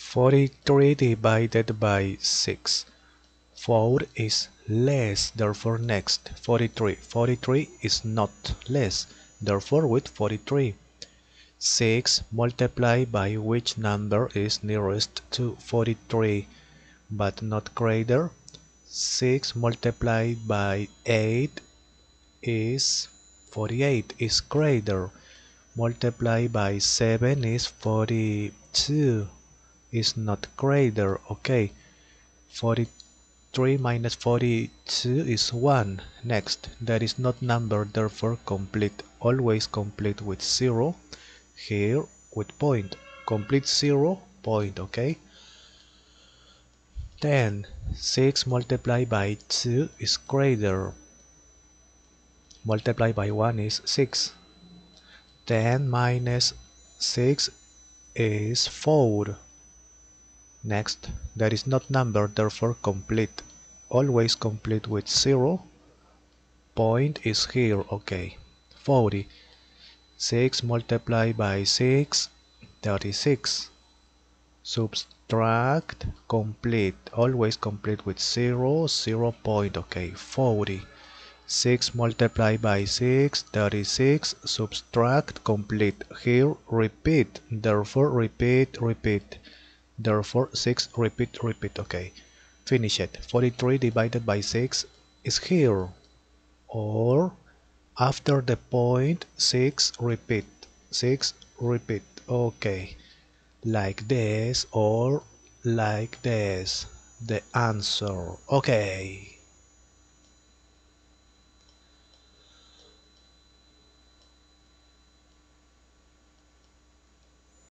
43 divided by 6. 4 is less, therefore next. 43. 43 is not less, therefore with 43. 6 multiplied by which number is nearest to 43 but not greater. 6 multiplied by 8 is 48 is greater. Multiplied by 7 is 42 is not greater okay. 43 minus 42 is 1 next that is not number therefore complete always complete with 0 here with point. Complete 0 point okay. Then 6 multiplied by 2 is greater. Multiplied by 1 is 6 10 minus 6 is 4 Next, there is not number therefore complete. Always complete with 0. Point is here, okay. 40. 6 multiplied by 6, 36. Subtract, complete. Always complete with 0, 0 point, okay. 40. 6 multiplied by 6, 36. Subtract, complete. Here, repeat. Therefore, repeat, repeat. Therefore 6 repeat repeat okay. Finish it. 43 divided by 6 is here. Or after the point 6 repeat. 6 repeat. Okay. Like this or like this. The answer. Okay.